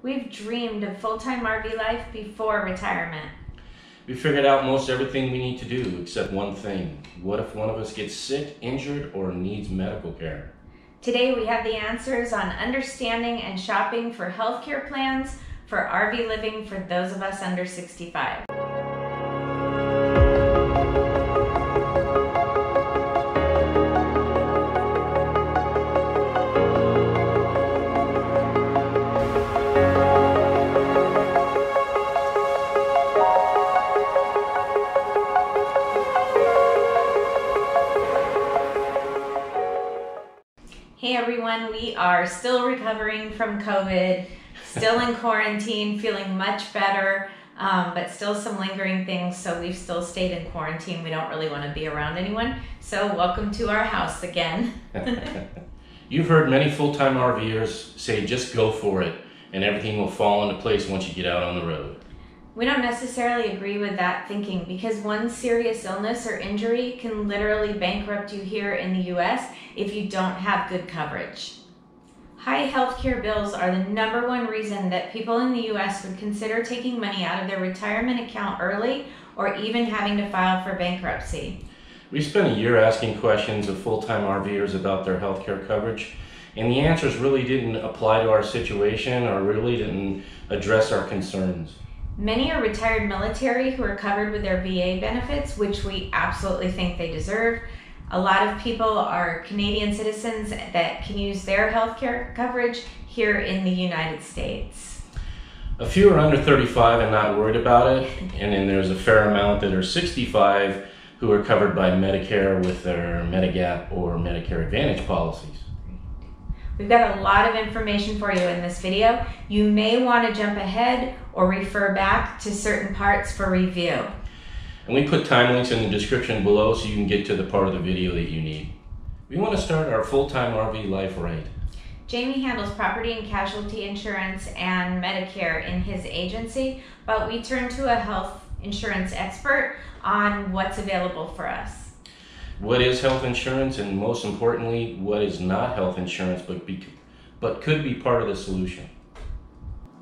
We've dreamed of full time RV life before retirement. We figured out most everything we need to do except one thing. What if one of us gets sick, injured, or needs medical care? Today we have the answers on understanding and shopping for healthcare plans for RV living for those of us under 65. Everyone, we are still recovering from COVID, still in quarantine, feeling much better, um, but still some lingering things. So we've still stayed in quarantine. We don't really want to be around anyone. So welcome to our house again. You've heard many full time RVers say just go for it and everything will fall into place once you get out on the road. We don't necessarily agree with that thinking because one serious illness or injury can literally bankrupt you here in the US if you don't have good coverage. High healthcare bills are the number one reason that people in the US would consider taking money out of their retirement account early or even having to file for bankruptcy. We spent a year asking questions of full time RVers about their healthcare coverage, and the answers really didn't apply to our situation or really didn't address our concerns. Many are retired military who are covered with their VA benefits, which we absolutely think they deserve. A lot of people are Canadian citizens that can use their health care coverage here in the United States. A few are under 35 and not worried about it, and then there's a fair amount that are 65 who are covered by Medicare with their Medigap or Medicare Advantage policies. We've got a lot of information for you in this video. You may want to jump ahead or refer back to certain parts for review. And we put time links in the description below so you can get to the part of the video that you need. We want to start our full-time RV life right. Jamie handles property and casualty insurance and Medicare in his agency, but we turn to a health insurance expert on what's available for us what is health insurance, and most importantly, what is not health insurance but, be, but could be part of the solution.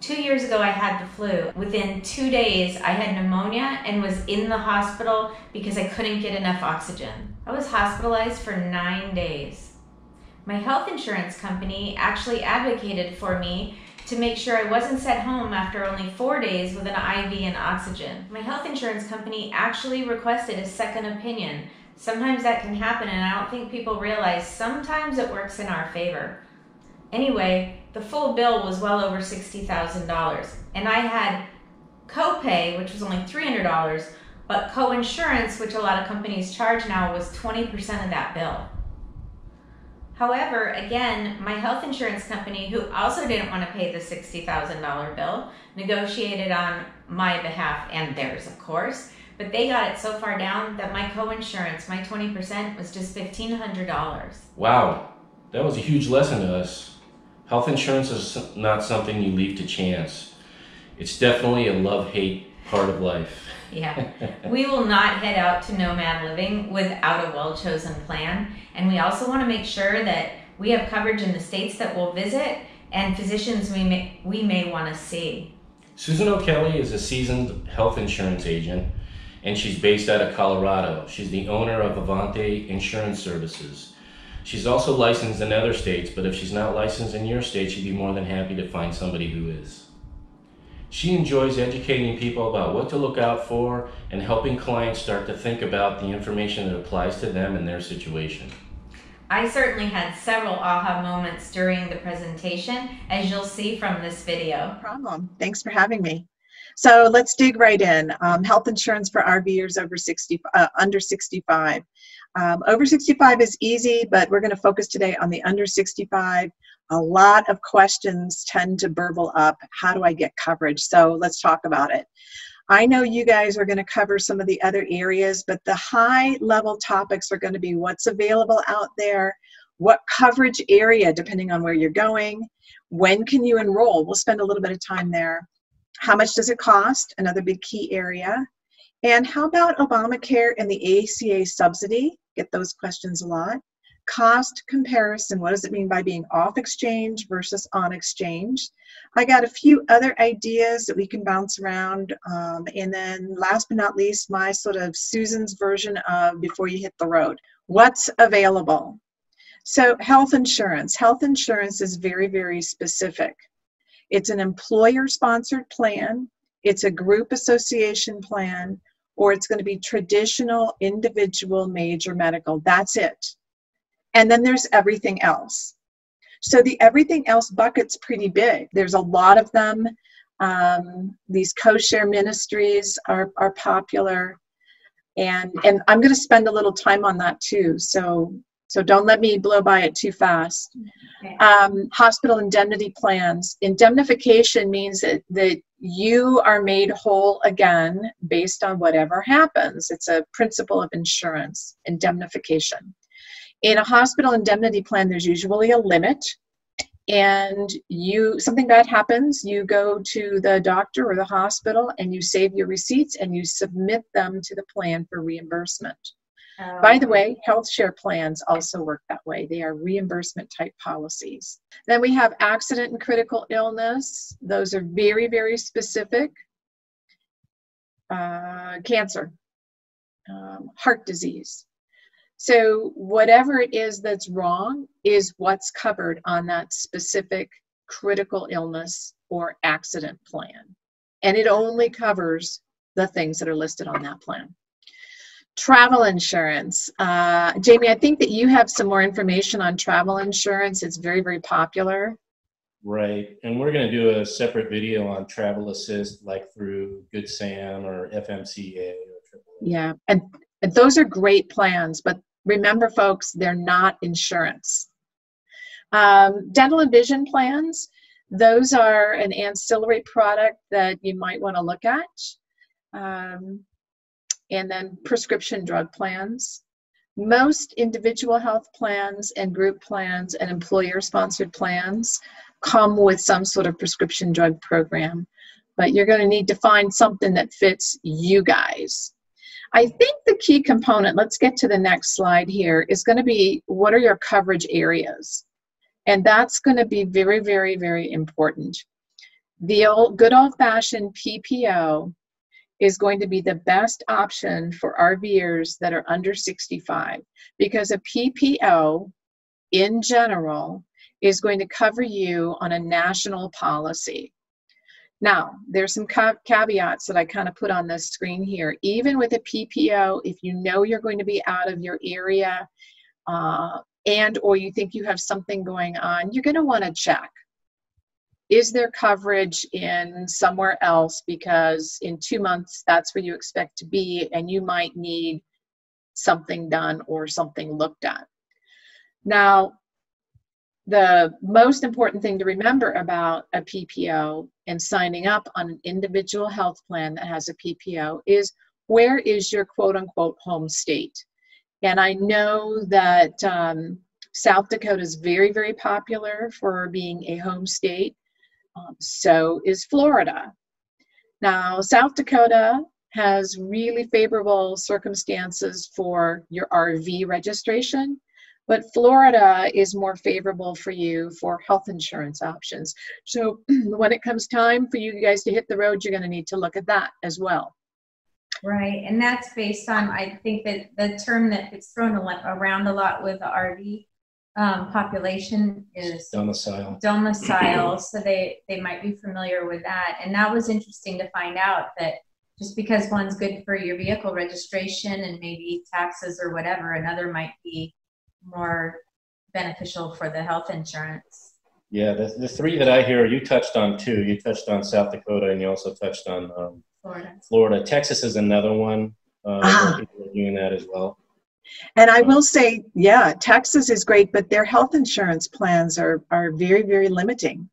Two years ago, I had the flu. Within two days, I had pneumonia and was in the hospital because I couldn't get enough oxygen. I was hospitalized for nine days. My health insurance company actually advocated for me to make sure I wasn't sent home after only four days with an IV and oxygen. My health insurance company actually requested a second opinion Sometimes that can happen, and I don't think people realize sometimes it works in our favor. Anyway, the full bill was well over $60,000, and I had copay, which was only $300, but co-insurance, which a lot of companies charge now, was 20% of that bill. However, again, my health insurance company, who also didn't want to pay the $60,000 bill, negotiated on my behalf and theirs, of course, but they got it so far down that my co-insurance, my 20% was just $1,500. Wow, that was a huge lesson to us. Health insurance is not something you leave to chance. It's definitely a love-hate part of life. Yeah. we will not head out to nomad living without a well-chosen plan. And we also want to make sure that we have coverage in the states that we'll visit and physicians we may, we may want to see. Susan O'Kelley is a seasoned health insurance agent and she's based out of Colorado. She's the owner of Avanti Insurance Services. She's also licensed in other states, but if she's not licensed in your state, she'd be more than happy to find somebody who is. She enjoys educating people about what to look out for and helping clients start to think about the information that applies to them and their situation. I certainly had several aha moments during the presentation, as you'll see from this video. No problem. Thanks for having me. So let's dig right in. Um, health insurance for RVers over 60, uh, under 65. Um, over 65 is easy, but we're going to focus today on the under 65. A lot of questions tend to burble up. How do I get coverage? So let's talk about it. I know you guys are going to cover some of the other areas, but the high level topics are going to be what's available out there, what coverage area, depending on where you're going, when can you enroll? We'll spend a little bit of time there. How much does it cost? Another big key area. And how about Obamacare and the ACA subsidy? Get those questions a lot. cost comparison. What does it mean by being off exchange versus on exchange? I got a few other ideas that we can bounce around. Um, and then last but not least, my sort of Susan's version of before you hit the road. What's available? So health insurance. Health insurance is very, very specific. It's an employer sponsored plan. It's a group association plan or it's going to be traditional individual major medical. That's it. And then there's everything else. So the everything else bucket's pretty big. There's a lot of them. Um, these co-share ministries are, are popular. And, and I'm going to spend a little time on that too. So, so don't let me blow by it too fast. Okay. Um, hospital indemnity plans. Indemnification means that, that you are made whole again based on whatever happens. It's a principle of insurance, indemnification. In a hospital indemnity plan, there's usually a limit and you something bad happens you go to the doctor or the hospital and you save your receipts and you submit them to the plan for reimbursement oh. by the way health share plans also work that way they are reimbursement type policies then we have accident and critical illness those are very very specific uh, cancer um, heart disease so, whatever it is that's wrong is what's covered on that specific critical illness or accident plan. And it only covers the things that are listed on that plan. Travel insurance. Uh, Jamie, I think that you have some more information on travel insurance. It's very, very popular. Right. And we're going to do a separate video on travel assist, like through Good Sam or FMCA. Or yeah. And and those are great plans, but remember, folks, they're not insurance. Um, dental and vision plans, those are an ancillary product that you might want to look at. Um, and then prescription drug plans. Most individual health plans and group plans and employer sponsored plans come with some sort of prescription drug program, but you're going to need to find something that fits you guys. I think the key component, let's get to the next slide here, is going to be what are your coverage areas? And that's going to be very, very, very important. The old, good old fashioned PPO is going to be the best option for RVers that are under 65 because a PPO in general is going to cover you on a national policy. Now, there's some caveats that I kind of put on this screen here. Even with a PPO, if you know you're going to be out of your area uh, and or you think you have something going on, you're going to want to check. Is there coverage in somewhere else? Because in two months, that's where you expect to be, and you might need something done or something looked at. Now, the most important thing to remember about a PPO and signing up on an individual health plan that has a PPO is where is your quote unquote home state? And I know that um, South Dakota is very, very popular for being a home state. Um, so is Florida. Now, South Dakota has really favorable circumstances for your RV registration but Florida is more favorable for you for health insurance options. So when it comes time for you guys to hit the road, you're going to need to look at that as well. Right, and that's based on I think that the term that gets thrown around a lot with the RV um, population is domicile. Domicile, so they they might be familiar with that, and that was interesting to find out that just because one's good for your vehicle registration and maybe taxes or whatever, another might be more beneficial for the health insurance. Yeah, the, the three that I hear, you touched on two. You touched on South Dakota and you also touched on um, Florida. Florida. Texas is another one. Uh, ah. People are doing that as well. And I will say, yeah, Texas is great, but their health insurance plans are, are very, very limiting.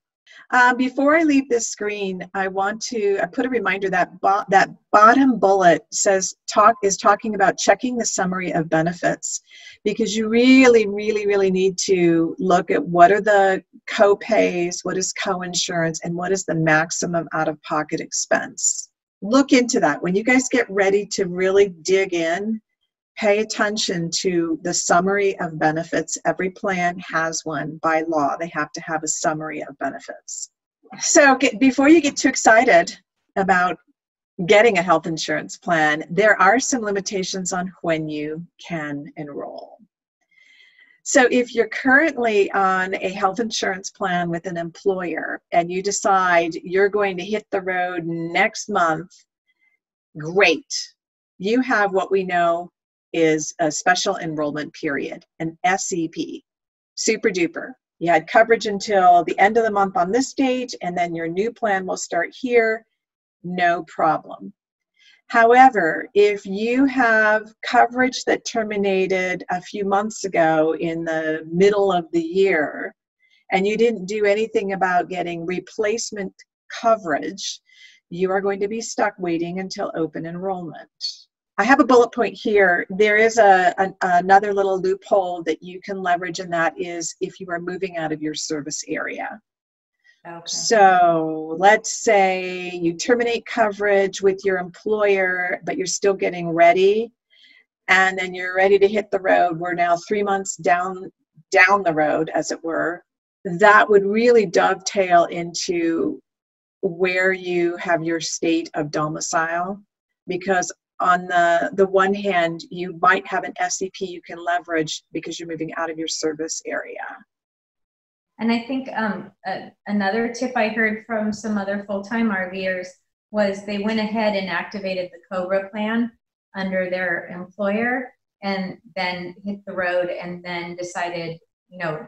Uh, before I leave this screen, I want to I put a reminder that bo- that bottom bullet says talk is talking about checking the summary of benefits because you really, really, really need to look at what are the co-pays, what is co-insurance, and what is the maximum out-of-pocket expense. Look into that. When you guys get ready to really dig in, pay attention to the summary of benefits. Every plan has one by law. They have to have a summary of benefits. So get, before you get too excited about getting a health insurance plan, there are some limitations on when you can enroll. So, if you're currently on a health insurance plan with an employer and you decide you're going to hit the road next month, great. You have what we know is a special enrollment period, an SEP. Super duper. You had coverage until the end of the month on this date, and then your new plan will start here. No problem. However, if you have coverage that terminated a few months ago in the middle of the year, and you didn't do anything about getting replacement coverage, you are going to be stuck waiting until open enrollment. I have a bullet point here. There is a, a, another little loophole that you can leverage, and that is if you are moving out of your service area. Okay. So let's say you terminate coverage with your employer, but you're still getting ready, and then you're ready to hit the road. We're now three months down down the road, as it were. That would really dovetail into where you have your state of domicile, because on the the one hand, you might have an SEP you can leverage because you're moving out of your service area and I think um, another tip I heard from some other full time RVers was they went ahead and activated the COBRA plan under their employer and then hit the road and then decided, you know,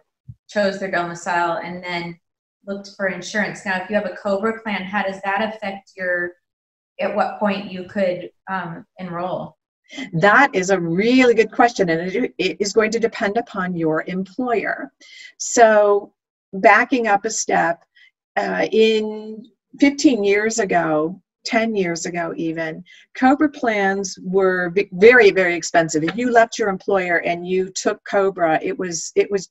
chose their domicile and then looked for insurance. Now, if you have a COBRA plan, how does that affect your, at what point you could um, enroll? That is a really good question, and it is going to depend upon your employer. So, backing up a step, uh, in 15 years ago, 10 years ago even, COBRA plans were very, very expensive. If you left your employer and you took COBRA, it was, it was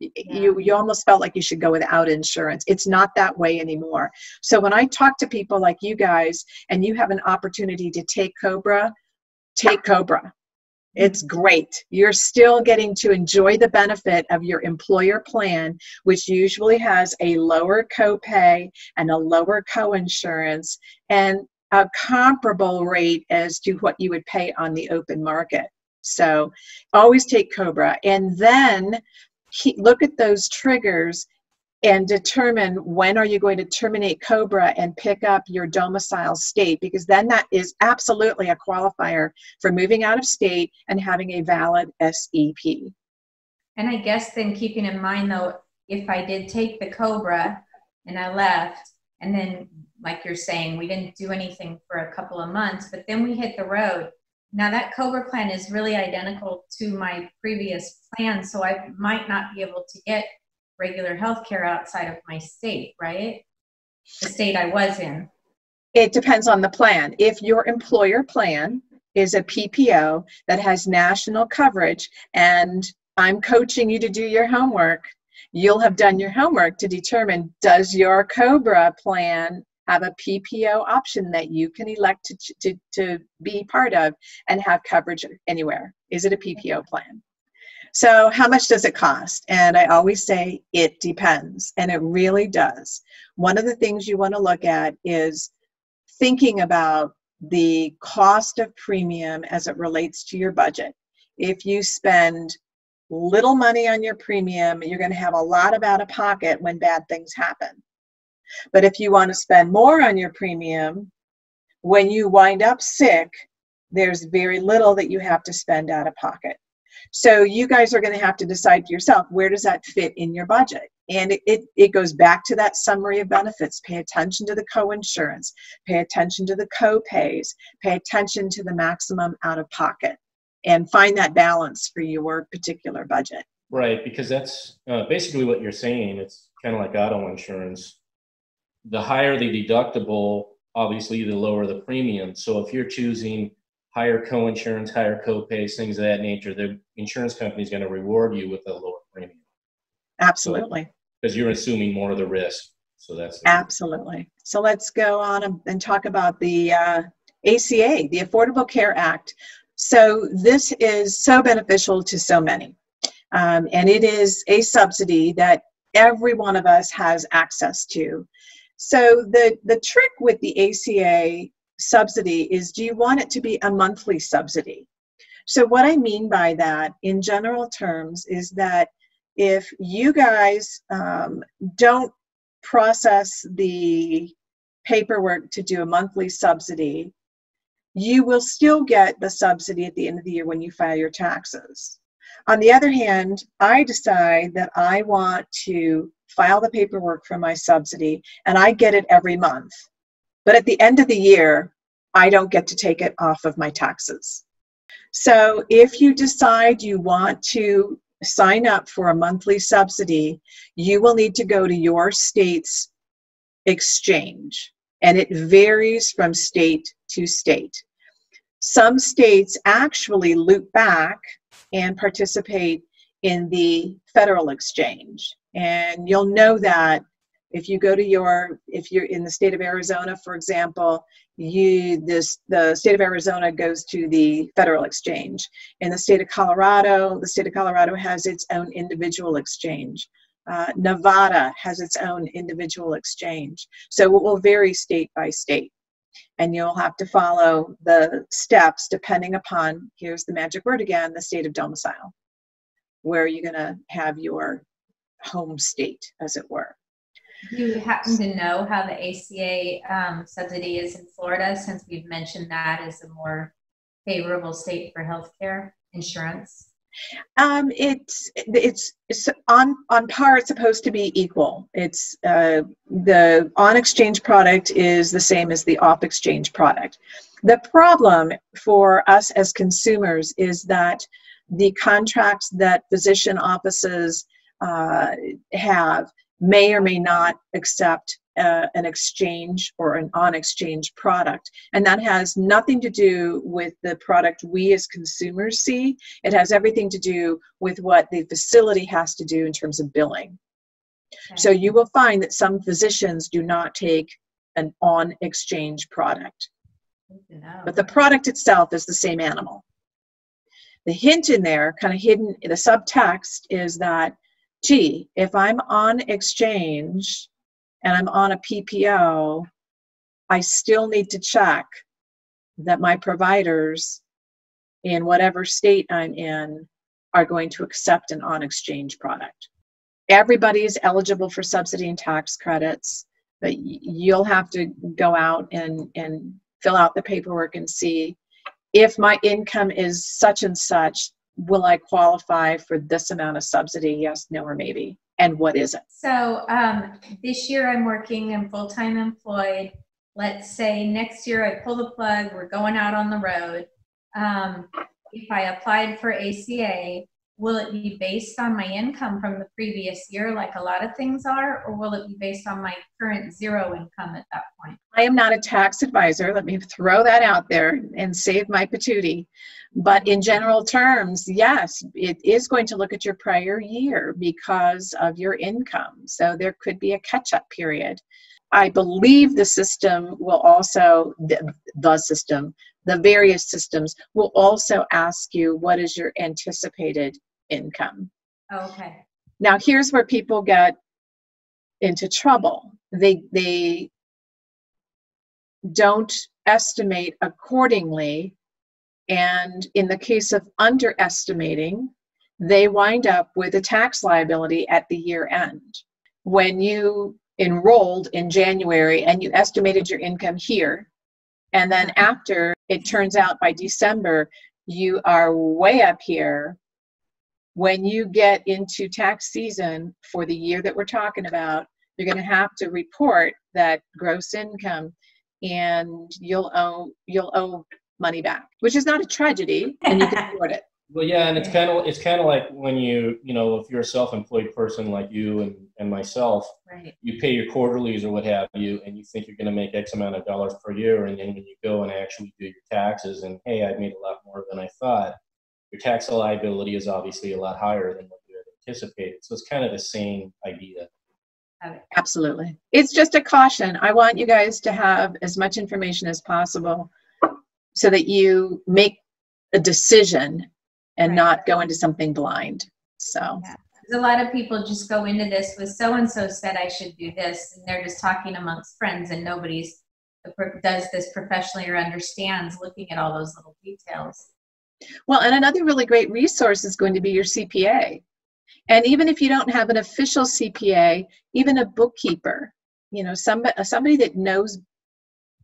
yeah. you you almost felt like you should go without insurance it's not that way anymore so when i talk to people like you guys and you have an opportunity to take cobra take cobra it's mm-hmm. great. You're still getting to enjoy the benefit of your employer plan, which usually has a lower copay and a lower coinsurance and a comparable rate as to what you would pay on the open market. So always take Cobra and then look at those triggers and determine when are you going to terminate cobra and pick up your domicile state because then that is absolutely a qualifier for moving out of state and having a valid sep and i guess then keeping in mind though if i did take the cobra and i left and then like you're saying we didn't do anything for a couple of months but then we hit the road now that cobra plan is really identical to my previous plan so i might not be able to get regular health care outside of my state, right? The state I was in. It depends on the plan. If your employer plan is a PPO that has national coverage and I'm coaching you to do your homework, you'll have done your homework to determine does your COBRA plan have a PPO option that you can elect to, to, to be part of and have coverage anywhere? Is it a PPO plan? So, how much does it cost? And I always say it depends, and it really does. One of the things you want to look at is thinking about the cost of premium as it relates to your budget. If you spend little money on your premium, you're going to have a lot of out of pocket when bad things happen. But if you want to spend more on your premium, when you wind up sick, there's very little that you have to spend out of pocket. So you guys are going to have to decide for yourself where does that fit in your budget? And it, it, it goes back to that summary of benefits. Pay attention to the co-insurance, pay attention to the co-pays, pay attention to the maximum out of pocket, and find that balance for your particular budget. Right, because that's uh, basically what you're saying. It's kind of like auto insurance. The higher the deductible, obviously, the lower the premium. So if you're choosing higher co-insurance, higher co-pays, things of that nature, the insurance company is going to reward you with a lower premium. Absolutely. Because so, you're assuming more of the risk. So that's absolutely. So let's go on and talk about the uh, ACA, the Affordable Care Act. So this is so beneficial to so many. Um, and it is a subsidy that every one of us has access to. So the, the trick with the ACA subsidy is do you want it to be a monthly subsidy? So what I mean by that in general terms is that if you guys um, don't process the paperwork to do a monthly subsidy, you will still get the subsidy at the end of the year when you file your taxes. On the other hand, I decide that I want to file the paperwork for my subsidy and I get it every month. But at the end of the year, I don't get to take it off of my taxes. So if you decide you want to sign up for a monthly subsidy, you will need to go to your state's exchange. And it varies from state to state. Some states actually loop back and participate in the federal exchange. And you'll know that if you go to your, if you're in the state of Arizona, for example, you this the state of Arizona goes to the federal exchange. In the state of Colorado, the state of Colorado has its own individual exchange. Uh, Nevada has its own individual exchange. So it will vary state by state. And you'll have to follow the steps depending upon, here's the magic word again, the state of domicile, where you're going to have your home state, as it were. You happen to know how the ACA um, subsidy is in Florida, since we've mentioned that as a more favorable state for healthcare insurance? Um, it's it's it's on on par. It's supposed to be equal. It's uh, the on exchange product is the same as the off exchange product. The problem for us as consumers is that the contracts that physician offices uh, have may or may not accept uh, an exchange or an on exchange product. And that has nothing to do with the product we as consumers see. It has everything to do with what the facility has to do in terms of billing. Okay. So you will find that some physicians do not take an on exchange product. But the product itself is the same animal. The hint in there, kind of hidden, in the subtext is that gee, if I'm on exchange and I'm on a PPO, I still need to check that my providers in whatever state I'm in are going to accept an on exchange product. Everybody is eligible for subsidy and tax credits, but you'll have to go out and, and fill out the paperwork and see if my income is such and such, will I qualify for this amount of subsidy? Yes, no, or maybe. And what is it? So um, this year I'm working and full time employed. Let's say next year I pull the plug, we're going out on the road. Um, if I applied for ACA, will it be based on my income from the previous year, like a lot of things are, or will it be based on my current zero income at that point? I am not a tax advisor. Let me throw that out there and save my patootie. But in general terms, yes, it is going to look at your prior year because of your income. So there could be a catch up period. I believe the system will also, the, the system, the various systems will also ask you what is your anticipated income. Okay. Now here's where people get into trouble. They they don't estimate accordingly and in the case of underestimating, they wind up with a tax liability at the year end. When you enrolled in January and you estimated your income here, and then after it turns out by December you are way up here when you get into tax season for the year that we're talking about, you're going to have to report that gross income and you'll owe you'll owe money back, which is not a tragedy and you can afford it. Well, yeah, and it's kind of it's kind of like when you you know if you're a self-employed person like you and, and myself, right. you pay your quarterlies or what have you, and you think you're going to make X amount of dollars per year, and then when you go and actually do your taxes, and hey, I made a lot more than I thought, your tax liability is obviously a lot higher than what you had anticipated. So it's kind of the same idea. Absolutely. It's just a caution. I want you guys to have as much information as possible so that you make a decision and Right. not go into something blind. So, Yeah. a lot of people just go into this with so and so said I should do this, and they're just talking amongst friends, and nobody's does this professionally or understands looking at all those little details. well, and another really great resource is going to be your CPA. And even if you don't have an official CPA, even a bookkeeper, you know, somebody, somebody that knows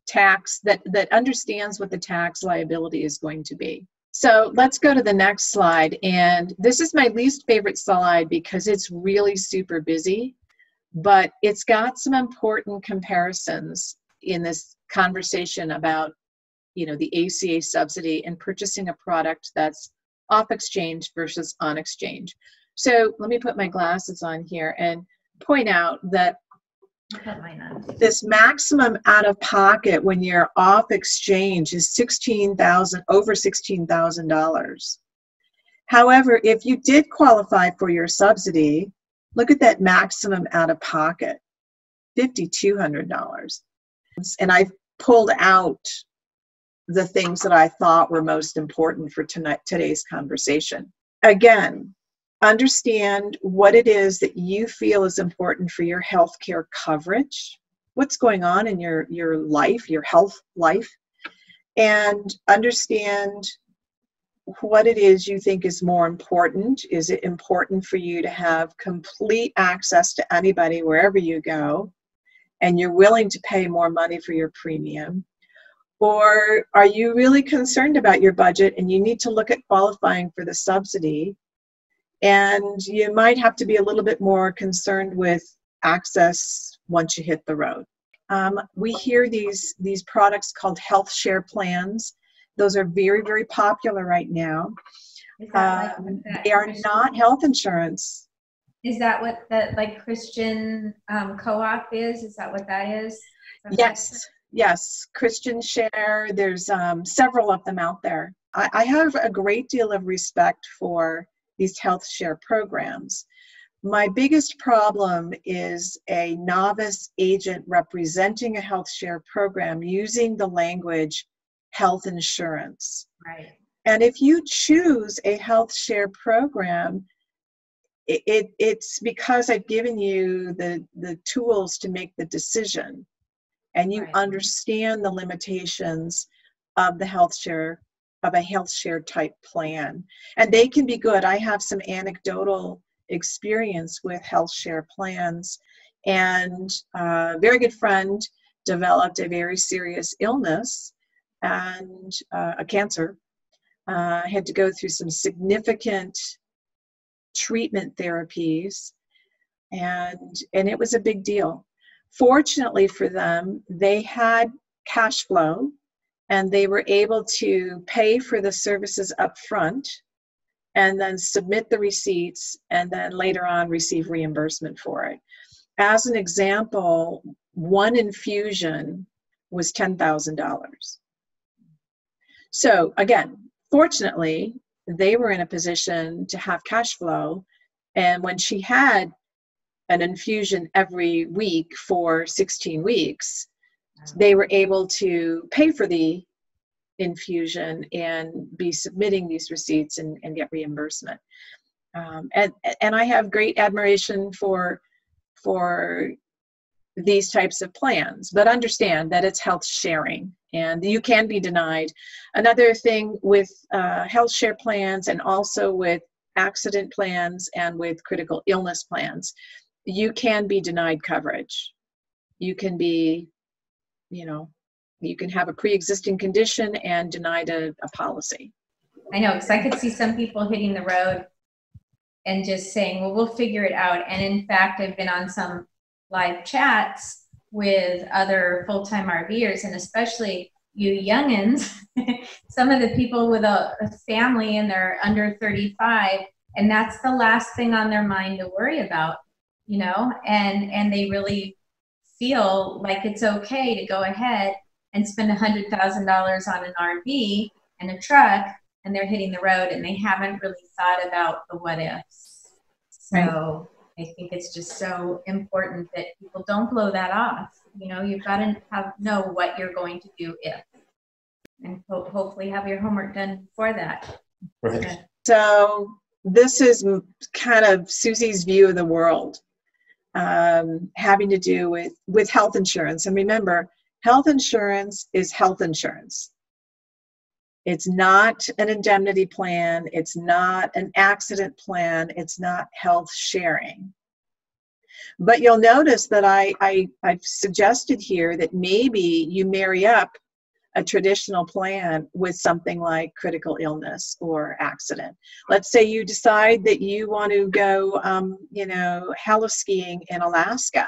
tax, that, that understands what the tax liability is going to be. So let's go to the next slide. And this is my least favorite slide because it's really super busy, but it's got some important comparisons in this conversation about, you know, the ACA subsidy and purchasing a product that's off exchange versus on exchange. So let me put my glasses on here and point out that I'll put mine on. This maximum out of pocket when you're off exchange is sixteen thousand over sixteen thousand dollars. However, if you did qualify for your subsidy, look at that maximum out of pocket, fifty two hundred dollars. And I've pulled out the things that I thought were most important for tonight today's conversation. Again, understand what it is that you feel is important for your healthcare coverage what's going on in your your life your health life and understand what it is you think is more important. Is it important for you to have complete access to anybody wherever you go and you're willing to pay more money for your premium? Or are you really concerned about your budget and you need to look at qualifying for the subsidy and you might have to be a little bit more concerned with access once you hit the road. Um, we hear these these products called health share plans. Those are very very popular right now. Um, they are not health insurance. Is that what that like Christian um, co-op is? Is that what that is? Is that what Yes, yes. Christian Share. There's um, several of them out there. I, I have a great deal of respect for these health share programs. My biggest problem is a novice agent representing a health share program using the language health insurance. Right. And if you choose a health share program, it, it, it's because I've given you the, the tools to make the decision and you Right. understand the limitations of the health share of a health share type plan. And they can be good. I have some anecdotal experience with health share plans. And a very good friend developed a very serious illness and uh, a cancer uh, had to go through some significant treatment therapies. And and it was a big deal. Fortunately for them they had cash flow and they were able to pay for the services up front and then submit the receipts and then later on receive reimbursement for it. As an example one infusion was $10000 so again fortunately they were in a position to have cash flow and when she had an infusion every week for 16 weeks they were able to pay for the infusion and be submitting these receipts and, and get reimbursement. Um, and and i have great admiration for for these types of plans but understand that it's health sharing and you can be denied. Another thing with uh, health share plans and also with accident plans and with critical illness plans you can be denied coverage. You can be you know you can have a pre-existing condition and denied a, a policy I know, because I could see some people hitting the road and just saying, well, we'll figure it out. And in fact, I've been on some live chats with other full time RVers, and especially you youngins, some of the people with a, a family and they're under 35, and that's the last thing on their mind to worry about, you know, and, and they really feel like it's okay to go ahead and spend $100,000 on an RV and a truck and they're hitting the road and they haven't really thought about the what ifs. So I think it's just so important that people don't blow that off. You know, you've got to have know what you're going to do if. And ho- hopefully have your homework done for that. Right. So this is kind of Susie's view of the world, um, having to do with with health insurance. And remember, health insurance is health insurance. It's not an indemnity plan. It's not an accident plan. It's not health sharing. But you'll notice that I, I I've suggested here that maybe you marry up a traditional plan with something like critical illness or accident. Let's say you decide that you want to go, um, you know, heli-skiing in Alaska.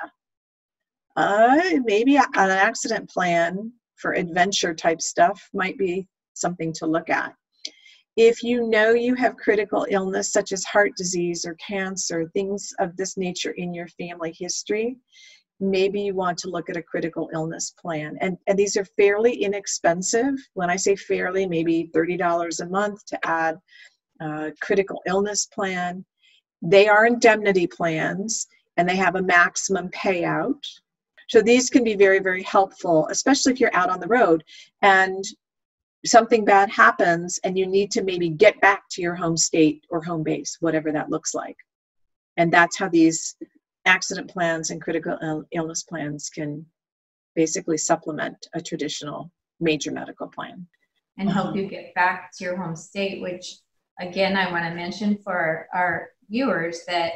Uh, maybe an accident plan for adventure type stuff might be something to look at. If you know you have critical illness such as heart disease or cancer, things of this nature in your family history, maybe you want to look at a critical illness plan. And, and these are fairly inexpensive. When I say fairly, maybe $30 a month to add a critical illness plan. They are indemnity plans and they have a maximum payout. So these can be very, very helpful, especially if you're out on the road and something bad happens and you need to maybe get back to your home state or home base, whatever that looks like. And that's how these accident plans and critical illness plans can basically supplement a traditional major medical plan. and help Uh-huh. you get back to your home state, which again, I want to mention for our viewers that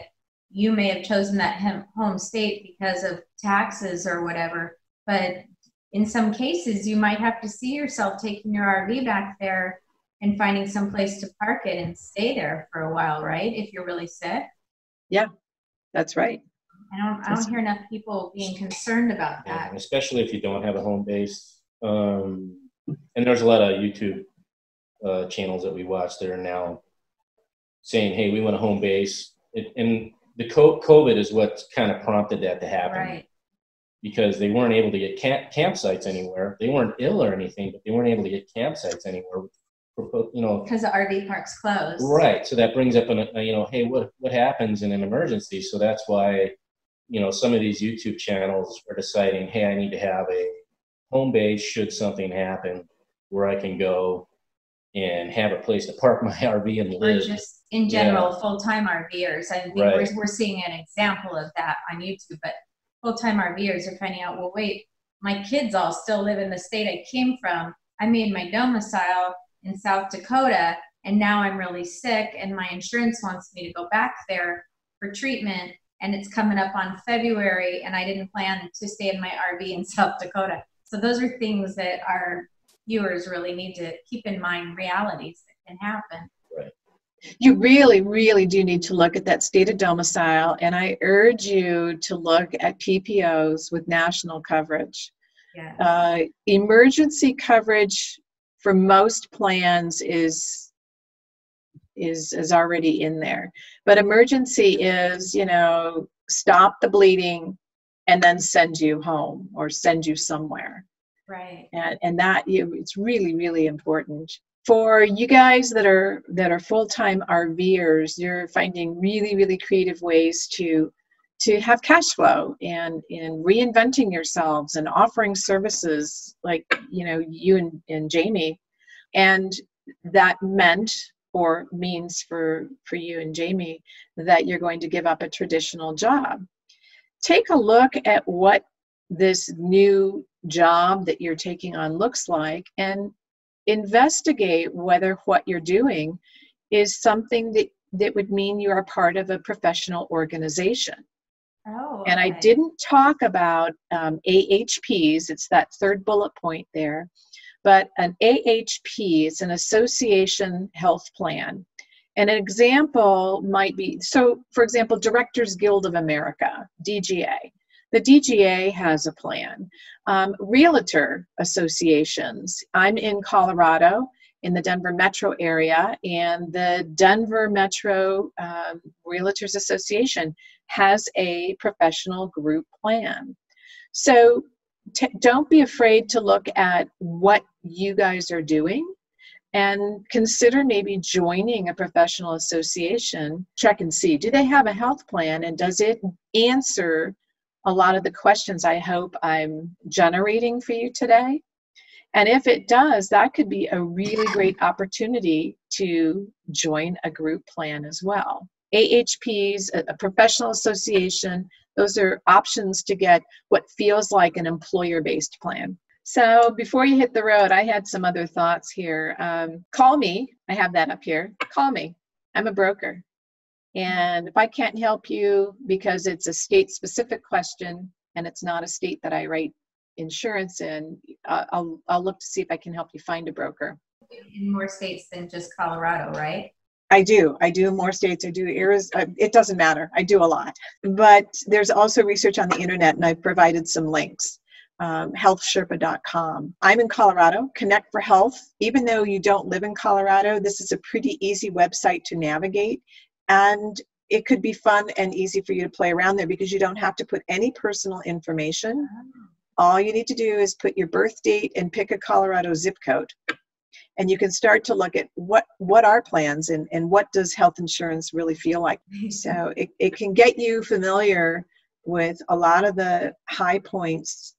you may have chosen that home state because of taxes or whatever, but in some cases, you might have to see yourself taking your RV back there and finding some place to park it and stay there for a while, right? If you're really sick. Yeah, that's right. I don't, I don't hear enough people being concerned about that. and especially if you don't have a home base. Um, and there's a lot of YouTube uh, channels that we watch that are now saying, "Hey, we want a home base," it, and the COVID is what kind of prompted that to happen Right. because they weren't able to get camp- campsites anywhere. They weren't ill or anything, but they weren't able to get campsites anywhere. You know, Because the RV park's closed. Right. So that brings up an, a, you know, hey, what what happens in an emergency? So that's why, you know, some of these YouTube channels are deciding, hey, I need to have a home base should something happen, where I can go and have a place to park my RV and or live. just in general full-time RVers. I think Right. we're, we're seeing an example of that on YouTube, but full-time RVers are finding out, well, wait, my kids all still live in the state I came from. I made my domicile in South Dakota and now I'm really sick and my insurance wants me to go back there for treatment and it's coming up on February and I didn't plan to stay in my RV in South Dakota. So those are things that our viewers really need to keep in mind realities that can happen. You really, really do need to look at that state of domicile, and I urge you to look at PPOs with national coverage. Yeah. Uh, emergency coverage for most plans is is is already in there, but emergency is you know stop the bleeding and then send you home or send you somewhere. Right. and and that you it's really really important. For you guys that are that are full-time RVers you're finding really really creative ways to to have cash flow and in reinventing yourselves and offering services like you know you and, and Jamie. And that meant or means for for you and Jamie that you're going to give up a traditional job take a look at what this new job that you're taking on looks like and investigate whether what you're doing is something that, that would mean you are part of a professional organization. Oh. And I didn't talk about um, AHPs, it's that third bullet point there, but an AHP is an association health plan. And an example might be so, for example, Directors Guild of America, DGA. The DGA has a plan. Um, realtor associations. I'm in Colorado in the Denver metro area, and the Denver Metro um, Realtors Association has a professional group plan. So t- don't be afraid to look at what you guys are doing and consider maybe joining a professional association. Check and see do they have a health plan and does it answer a lot of the questions I hope I'm generating for you today? And if it does, that could be a really great opportunity to join a group plan as well. AHPs, a professional association, those are options to get what feels like an employer based plan. So before you hit the road, I had some other thoughts here. Um, call me. I have that up here. Call me. I'm a broker. And if I can't help you because it's a state specific question and it's not a state that I write insurance in, I'll, I'll look to see if I can help you find a broker. In more states than just Colorado, right? I do. I do more states. I do areas. Uh, it doesn't matter. I do a lot. But there's also research on the internet, and I've provided some links. Um, healthsherpa.com. I'm in Colorado. Connect for Health. Even though you don't live in Colorado, this is a pretty easy website to navigate. And it could be fun and easy for you to play around there because you don't have to put any personal information. All you need to do is put your birth date and pick a Colorado zip code and you can start to look at what what are plans and, and what does health insurance really feel like? So it, it can get you familiar with a lot of the high points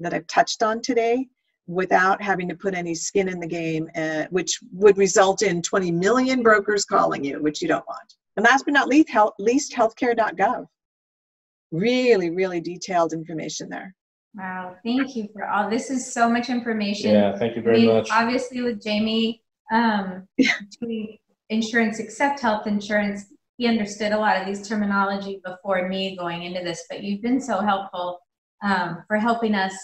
that i've touched on today without having to put any skin in the game uh, which would result in 20 million brokers calling you which you don't want. And last but not least, health, least healthcare.gov really really detailed information there Wow, thank you for all. This is so much information. Yeah, thank you very much. Obviously, with Jamie, um, insurance except health insurance, he understood a lot of these terminology before me going into this. But you've been so helpful um, for helping us,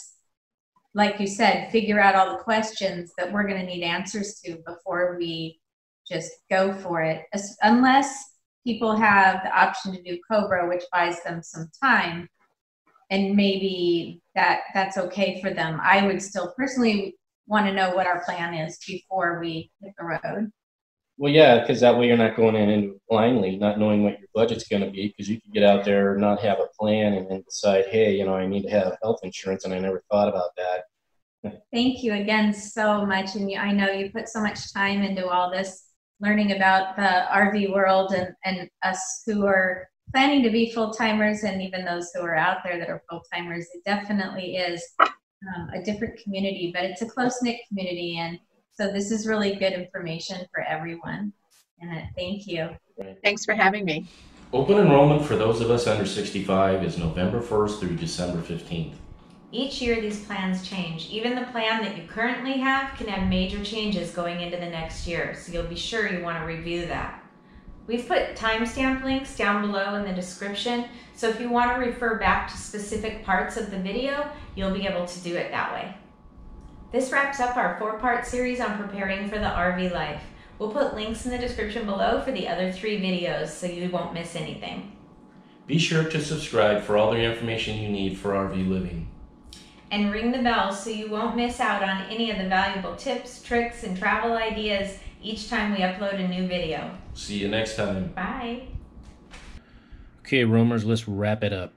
like you said, figure out all the questions that we're going to need answers to before we just go for it. As, unless people have the option to do Cobra, which buys them some time and maybe that that's okay for them. I would still personally want to know what our plan is before we hit the road. Well, yeah, because that way you're not going in blindly, not knowing what your budget's going to be. Because you could get out there, and not have a plan, and then decide, hey, you know, I need to have health insurance, and I never thought about that. Thank you again so much, and you, I know you put so much time into all this, learning about the RV world and and us who are planning to be full timers and even those who are out there that are full timers, it definitely is um, a different community, but it's a close knit community. And so this is really good information for everyone. And uh, thank you. Thanks for having me. Open enrollment for those of us under 65 is November 1st through December 15th. Each year, these plans change. Even the plan that you currently have can have major changes going into the next year, so you'll be sure you want to review that. We've put timestamp links down below in the description, so if you want to refer back to specific parts of the video, you'll be able to do it that way. This wraps up our four-part series on preparing for the RV life. We'll put links in the description below for the other three videos so you won't miss anything. Be sure to subscribe for all the information you need for RV living. And ring the bell so you won't miss out on any of the valuable tips, tricks, and travel ideas each time we upload a new video. See you next time. Bye. Okay, roamers, let's wrap it up.